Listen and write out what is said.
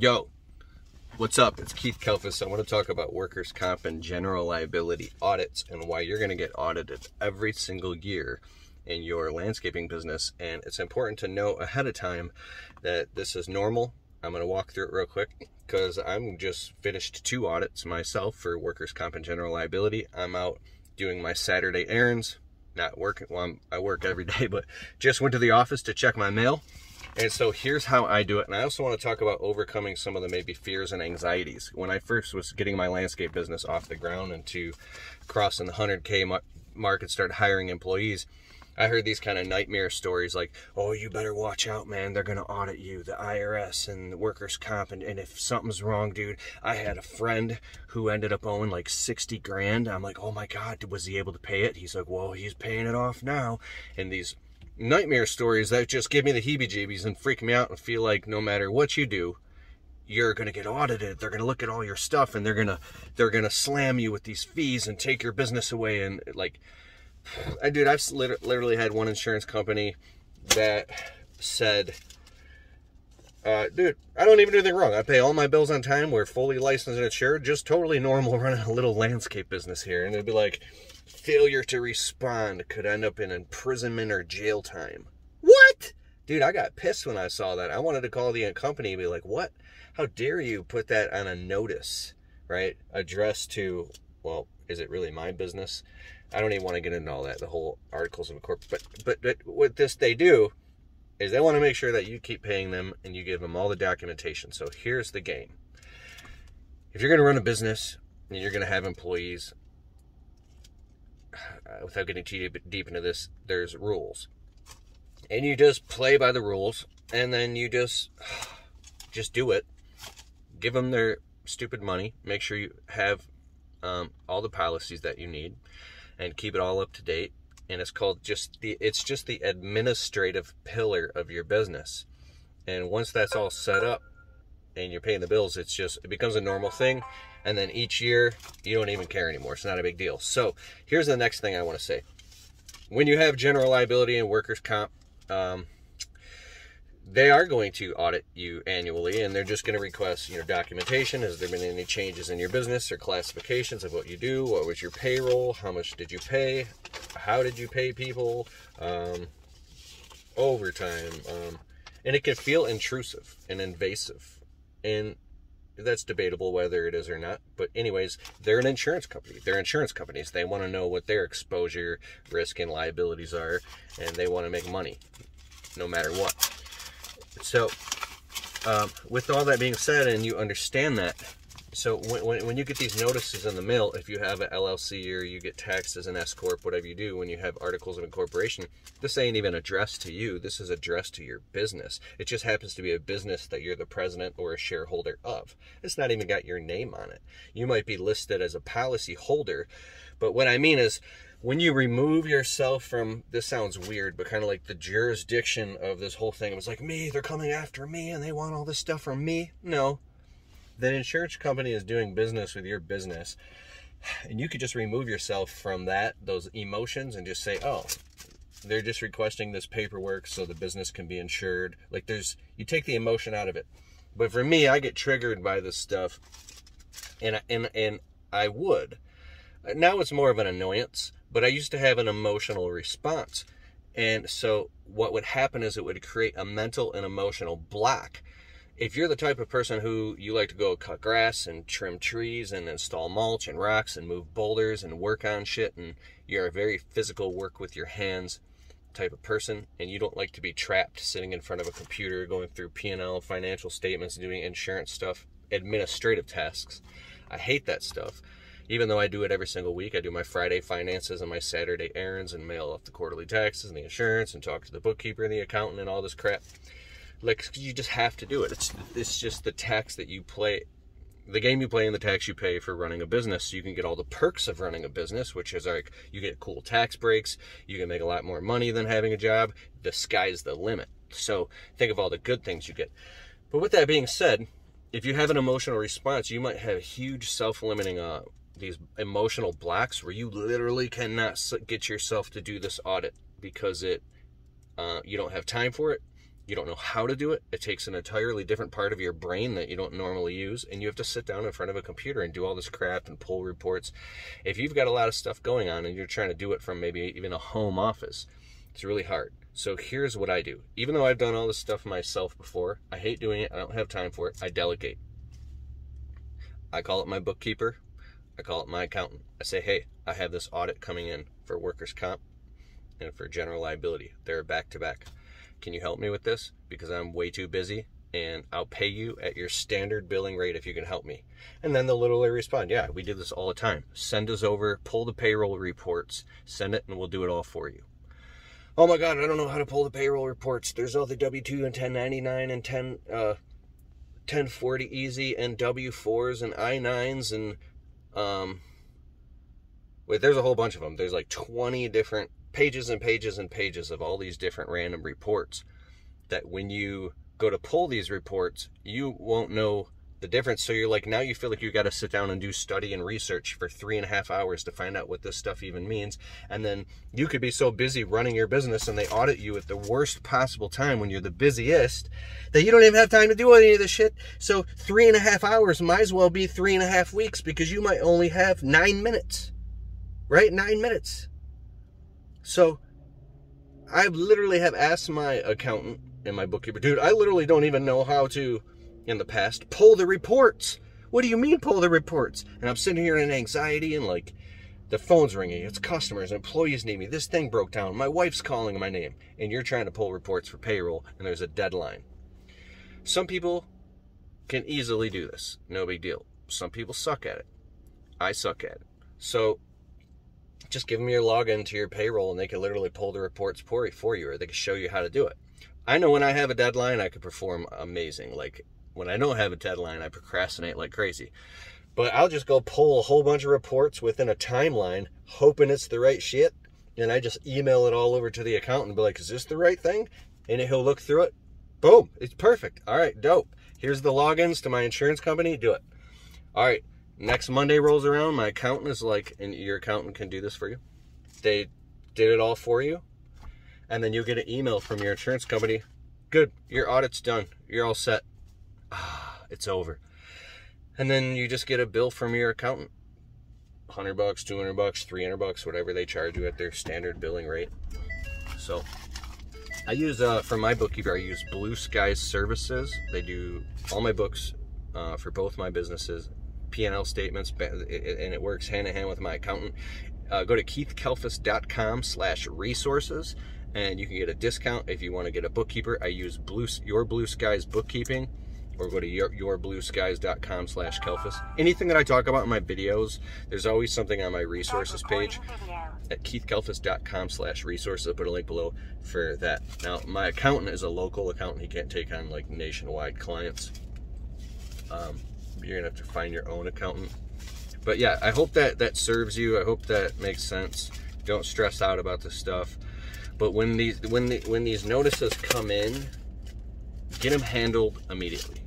Yo, what's up? It's Keith Kalfas. I want to talk about workers' comp and general liability audits and why you're going to get audited every single year in your landscaping business. And it's important to know ahead of time that this is normal. I'm going to walk through it real quick because I'm just finished two audits myself for workers' comp and general liability. I'm out doing my Saturday errands, not working. Well, I'm, I work every day, but just went to the office to check my mail and so here's how I do it. And I also want to talk about overcoming some of the maybe fears and anxieties. When I first was getting my landscape business off the ground and to crossing the 100K mark start hiring employees, I heard these kind of nightmare stories like, oh, you better watch out, man. They're going to audit you, the IRS and the workers' comp. And, and if something's wrong, dude, I had a friend who ended up owing like 60 grand. I'm like, oh my God, was he able to pay it? He's like, well, he's paying it off now. And these nightmare stories that just give me the heebie jeebies and freak me out and feel like no matter what you do, you're going to get audited. They're going to look at all your stuff and they're going to they're going to slam you with these fees and take your business away and like I dude, I've literally had one insurance company that said uh, dude, I don't even do anything wrong. I pay all my bills on time. We're fully licensed and insured. Just totally normal running a little landscape business here. And they'd be like, failure to respond could end up in imprisonment or jail time. What? Dude, I got pissed when I saw that. I wanted to call the company and be like, what? How dare you put that on a notice, right? Addressed to, well, is it really my business? I don't even want to get into all that, the whole articles of court. But, but, but what this they do is they want to make sure that you keep paying them and you give them all the documentation. So here's the game. If you're going to run a business and you're going to have employees, uh, without getting too deep, deep into this, there's rules. And you just play by the rules, and then you just just do it. Give them their stupid money. Make sure you have um, all the policies that you need, and keep it all up to date. And it's called just the it's just the administrative pillar of your business. And once that's all set up, and you're paying the bills, it's just it becomes a normal thing and then each year you don't even care anymore. It's not a big deal. So here's the next thing I want to say. When you have general liability and workers' comp, um, they are going to audit you annually and they're just going to request you know documentation has there been any changes in your business or classifications of what you do what was your payroll how much did you pay how did you pay people um, overtime um, and it can feel intrusive and invasive and that's debatable whether it is or not. But anyways, they're an insurance company. They're insurance companies. They want to know what their exposure, risk, and liabilities are, and they want to make money, no matter what. So, um, with all that being said, and you understand that, so when, when, when, you get these notices in the mail, if you have an LLC or you get taxed as an S corp, whatever you do, when you have articles of incorporation, this ain't even addressed to you. This is addressed to your business. It just happens to be a business that you're the president or a shareholder of. It's not even got your name on it. You might be listed as a policy holder, but what I mean is when you remove yourself from this sounds weird but kind of like the jurisdiction of this whole thing it was like me they're coming after me and they want all this stuff from me. No. That insurance company is doing business with your business and you could just remove yourself from that those emotions and just say oh they're just requesting this paperwork so the business can be insured. Like there's you take the emotion out of it. But for me i get triggered by this stuff and and and i would. Now it's more of an annoyance but i used to have an emotional response. And so what would happen is it would create a mental and emotional block. If you're the type of person who you like to go cut grass and trim trees and install mulch and rocks and move boulders and work on shit and you're a very physical work with your hands type of person and you don't like to be trapped sitting in front of a computer going through P&L financial statements doing insurance stuff administrative tasks I hate that stuff even though I do it every single week I do my Friday finances and my Saturday errands and mail off the quarterly taxes and the insurance and talk to the bookkeeper and the accountant and all this crap like you just have to do it. It's it's just the tax that you play, the game you play and the tax you pay for running a business. So you can get all the perks of running a business, which is like you get cool tax breaks, you can make a lot more money than having a job. The sky's the limit. So think of all the good things you get. But with that being said, if you have an emotional response, you might have a huge self-limiting uh, these emotional blocks where you literally cannot get yourself to do this audit because it uh, you don't have time for it you don't know how to do it. It takes an entirely different part of your brain that you don't normally use, and you have to sit down in front of a computer and do all this crap and pull reports. If you've got a lot of stuff going on and you're trying to do it from maybe even a home office, it's really hard. So here's what I do. Even though I've done all this stuff myself before, I hate doing it. I don't have time for it. I delegate. I call it my bookkeeper. I call it my accountant. I say, hey, I have this audit coming in for workers' comp and for general liability. They're back to back. Can you help me with this? Because I'm way too busy and I'll pay you at your standard billing rate if you can help me. And then they'll literally respond, yeah, we do this all the time. Send us over, pull the payroll reports, send it, and we'll do it all for you. Oh my God, I don't know how to pull the payroll reports. There's all the W-2 and 1099 and 10, uh, 1040 easy and W-4s and I-9s and, um, wait, there's a whole bunch of them. There's like 20 different pages and pages and pages of all these different random reports that when you go to pull these reports, you won't know the difference. So you're like, now you feel like you got to sit down and do study and research for three and a half hours to find out what this stuff even means. And then you could be so busy running your business and they audit you at the worst possible time when you're the busiest that you don't even have time to do any of this shit. So three and a half hours might as well be three and a half weeks because you might only have nine minutes, right? Nine minutes. So I literally have asked my accountant and my bookkeeper, dude, I literally don't even know how to, in the past, pull the reports. What do you mean pull the reports? And I'm sitting here in anxiety and like, the phone's ringing. It's customers, employees need me. This thing broke down. My wife's calling my name. And you're trying to pull reports for payroll and there's a deadline. Some people can easily do this. No big deal. Some people suck at it. I suck at it. So just give them your login to your payroll and they can literally pull the reports for you or they can show you how to do it. I know when I have a deadline, I can perform amazing. Like when I don't have a deadline, I procrastinate like crazy. But I'll just go pull a whole bunch of reports within a timeline, hoping it's the right shit. And I just email it all over to the accountant and be like, is this the right thing? And he'll look through it. Boom, it's perfect. All right, dope. Here's the logins to my insurance company. Do it. All right, Next Monday rolls around, my accountant is like, and your accountant can do this for you. They did it all for you. And then you'll get an email from your insurance company. Good, your audit's done. You're all set. It's over. And then you just get a bill from your accountant. 100 bucks, 200 bucks, 300 bucks, whatever they charge you at their standard billing rate. So I use, uh, for my bookkeeper, I use Blue Skies Services. They do all my books uh, for both my businesses P&L statements, and it works hand in hand with my accountant. Uh, go to keithkalfas.com slash resources, and you can get a discount if you want to get a bookkeeper. I use Blue, Your Blue Skies Bookkeeping, or go to your, yourblueskies.com slash kalfas. Anything that I talk about in my videos, there's always something on my resources page at keithkalfas.com slash resources. I'll put a link below for that. Now, my accountant is a local accountant. He can't take on like nationwide clients. Um, you're gonna have to find your own accountant. But yeah, I hope that that serves you. I hope that makes sense. Don't stress out about this stuff. But when these when the, when these notices come in, get them handled immediately.